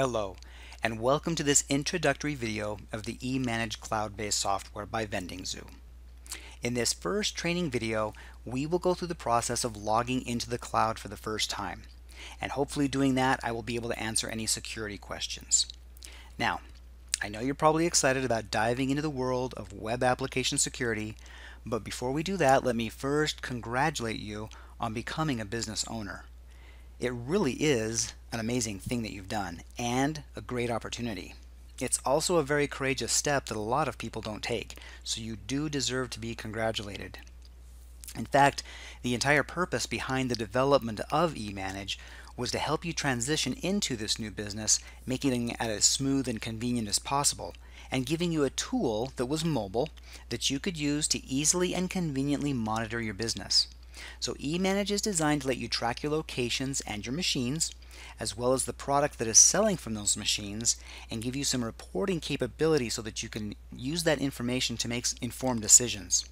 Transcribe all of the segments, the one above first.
Hello, and welcome to this introductory video of the eManage cloud-based software by VendingZoo. In this first training video, we will go through the process of logging into the cloud for the first time. And hopefully doing that, I will be able to answer any security questions. Now, I know you're probably excited about diving into the world of web application security, but before we do that, let me first congratulate you on becoming a business owner. It really is an amazing thing that you've done and a great opportunity. It's also a very courageous step that a lot of people don't take, so you do deserve to be congratulated. In fact, the entire purpose behind the development of eManage was to help you transition into this new business, making it as smooth and convenient as possible, and giving you a tool that was mobile that you could use to easily and conveniently monitor your business. So eManage is designed to let you track your locations and your machines, as well as the product that is selling from those machines, and give you some reporting capability so that you can use that information to make informed decisions.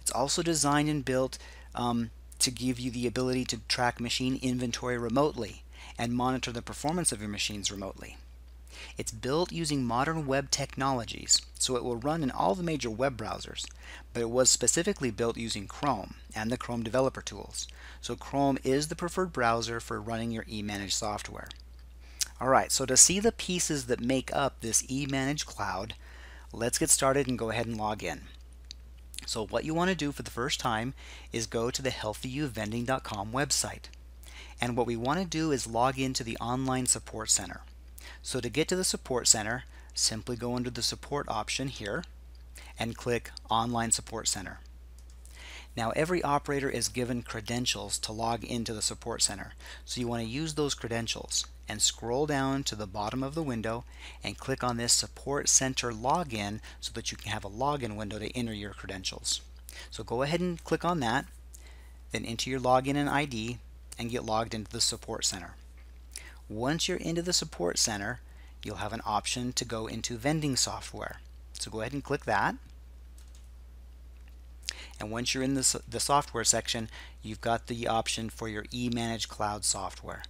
It's also designed and built um, to give you the ability to track machine inventory remotely and monitor the performance of your machines remotely. It's built using modern web technologies, so it will run in all the major web browsers, but it was specifically built using Chrome and the Chrome developer tools. So Chrome is the preferred browser for running your eManage software. Alright, so to see the pieces that make up this eManage cloud, let's get started and go ahead and log in. So what you want to do for the first time is go to the healthyyouvending.com website. And what we want to do is log into the online support center. So to get to the Support Center, simply go under the Support option here and click Online Support Center. Now every operator is given credentials to log into the Support Center, so you want to use those credentials and scroll down to the bottom of the window and click on this Support Center Login so that you can have a login window to enter your credentials. So go ahead and click on that, then enter your login and ID and get logged into the Support Center. Once you're into the support center, you'll have an option to go into vending software. So go ahead and click that. And once you're in the, the software section, you've got the option for your eManage Cloud software.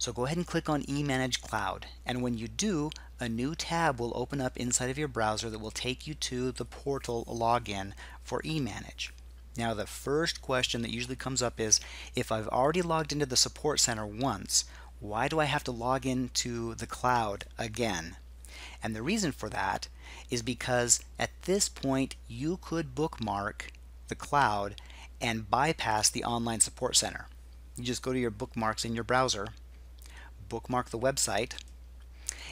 So go ahead and click on eManage Cloud. And when you do, a new tab will open up inside of your browser that will take you to the portal login for eManage. Now the first question that usually comes up is, if I've already logged into the support center once, why do I have to log into the cloud again? And the reason for that is because at this point you could bookmark the cloud and bypass the online support center. You just go to your bookmarks in your browser, bookmark the website,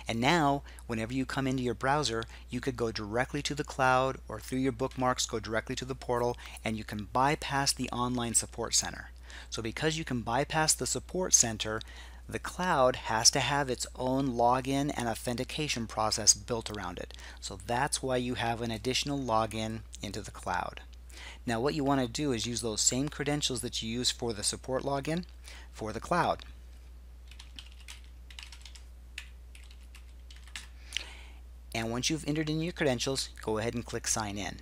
and now whenever you come into your browser you could go directly to the cloud or through your bookmarks go directly to the portal and you can bypass the online support center. So because you can bypass the support center the cloud has to have its own login and authentication process built around it. So that's why you have an additional login into the cloud. Now what you want to do is use those same credentials that you use for the support login for the cloud. And once you've entered in your credentials, go ahead and click sign in.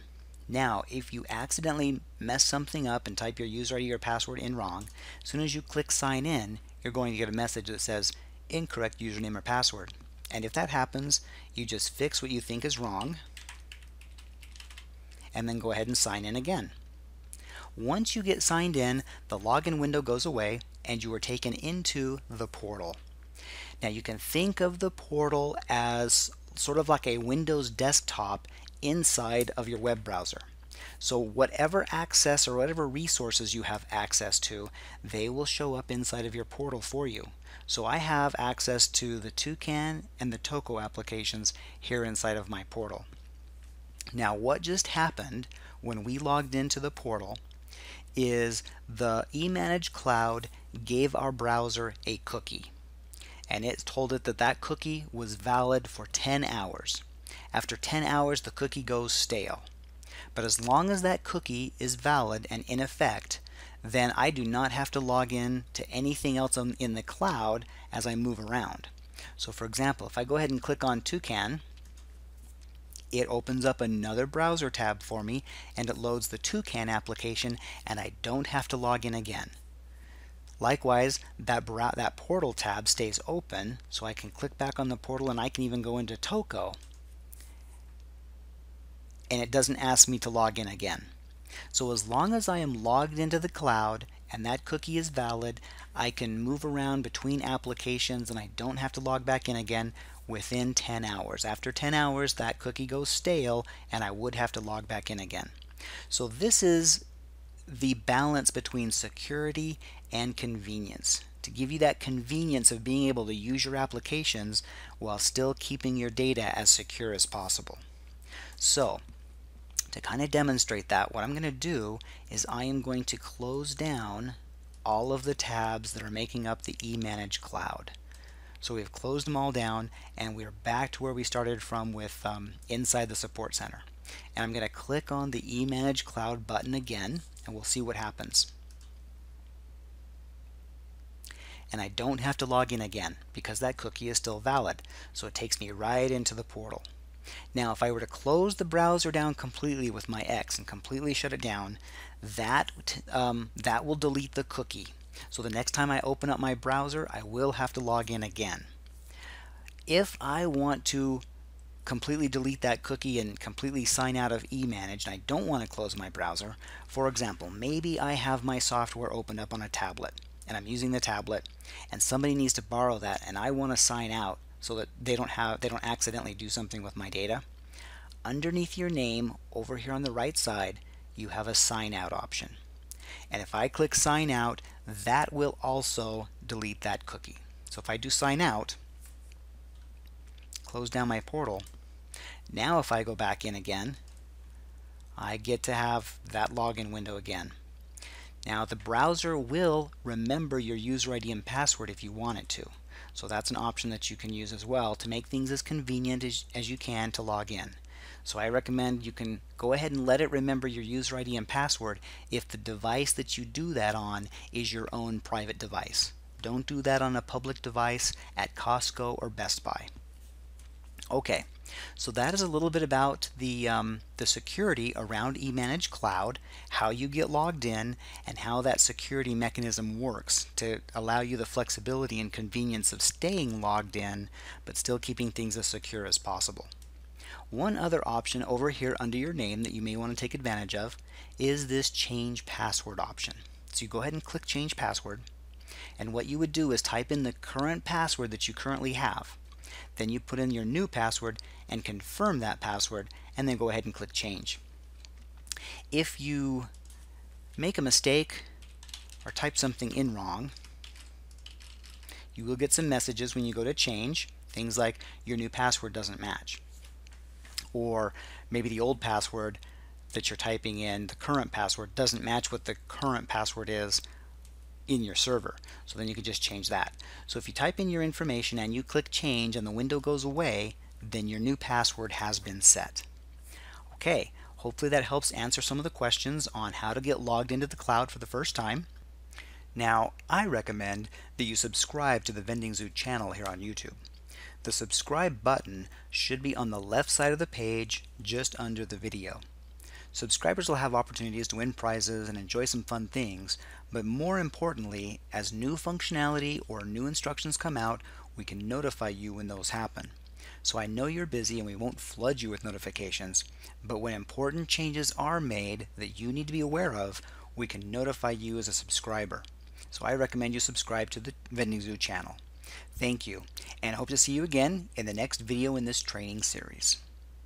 Now, if you accidentally mess something up and type your user ID or password in wrong, as soon as you click sign in, you're going to get a message that says incorrect username or password. And if that happens, you just fix what you think is wrong and then go ahead and sign in again. Once you get signed in, the login window goes away and you are taken into the portal. Now you can think of the portal as sort of like a Windows desktop inside of your web browser. So whatever access or whatever resources you have access to, they will show up inside of your portal for you. So I have access to the Toucan and the Toco applications here inside of my portal. Now what just happened when we logged into the portal is the eManage Cloud gave our browser a cookie and it told it that that cookie was valid for 10 hours. After 10 hours the cookie goes stale. But as long as that cookie is valid and in effect, then I do not have to log in to anything else in the cloud as I move around. So for example, if I go ahead and click on Toucan, it opens up another browser tab for me and it loads the Toucan application and I don't have to log in again. Likewise, that, that portal tab stays open, so I can click back on the portal and I can even go into Toco. And it doesn't ask me to log in again. So as long as I am logged into the cloud and that cookie is valid, I can move around between applications and I don't have to log back in again within 10 hours. After 10 hours, that cookie goes stale and I would have to log back in again. So this is the balance between security and convenience to give you that convenience of being able to use your applications while still keeping your data as secure as possible. So to kind of demonstrate that, what I'm going to do is I am going to close down all of the tabs that are making up the eManage Cloud. So we've closed them all down and we're back to where we started from with um, inside the support center. And I'm going to click on the eManage Cloud button again and we'll see what happens. And I don't have to log in again because that cookie is still valid. So it takes me right into the portal. Now if I were to close the browser down completely with my X and completely shut it down, that, um, that will delete the cookie. So the next time I open up my browser, I will have to log in again. If I want to completely delete that cookie and completely sign out of eManage and I don't want to close my browser, for example, maybe I have my software opened up on a tablet and I'm using the tablet and somebody needs to borrow that and I want to sign out so that they don't have they don't accidentally do something with my data. Underneath your name over here on the right side you have a sign out option. And if I click sign out that will also delete that cookie. So if I do sign out close down my portal now if I go back in again I get to have that login window again. Now the browser will remember your user ID and password if you want it to. So that's an option that you can use as well to make things as convenient as, as you can to log in. So I recommend you can go ahead and let it remember your user ID and password if the device that you do that on is your own private device. Don't do that on a public device at Costco or Best Buy. Okay, so that is a little bit about the, um, the security around eManage Cloud, how you get logged in, and how that security mechanism works to allow you the flexibility and convenience of staying logged in, but still keeping things as secure as possible. One other option over here under your name that you may want to take advantage of is this change password option. So you go ahead and click change password and what you would do is type in the current password that you currently have. Then you put in your new password and confirm that password and then go ahead and click change. If you make a mistake or type something in wrong, you will get some messages when you go to change, things like your new password doesn't match. Or maybe the old password that you're typing in, the current password, doesn't match what the current password is in your server. So then you can just change that. So if you type in your information and you click change and the window goes away, then your new password has been set. Okay, hopefully that helps answer some of the questions on how to get logged into the cloud for the first time. Now, I recommend that you subscribe to the Vending Zoo channel here on YouTube. The subscribe button should be on the left side of the page just under the video. Subscribers will have opportunities to win prizes and enjoy some fun things, but more importantly, as new functionality or new instructions come out, we can notify you when those happen. So I know you're busy and we won't flood you with notifications, but when important changes are made that you need to be aware of, we can notify you as a subscriber. So I recommend you subscribe to the Vending Zoo channel. Thank you, and hope to see you again in the next video in this training series.